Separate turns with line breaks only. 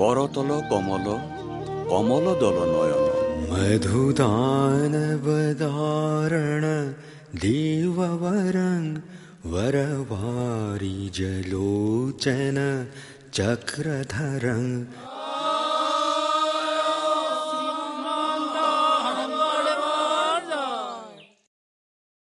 করতল কমল करतल कमल कमलदोलनय
मधुदानवदारण देववरं वरवारिजलोचन चक्रधरं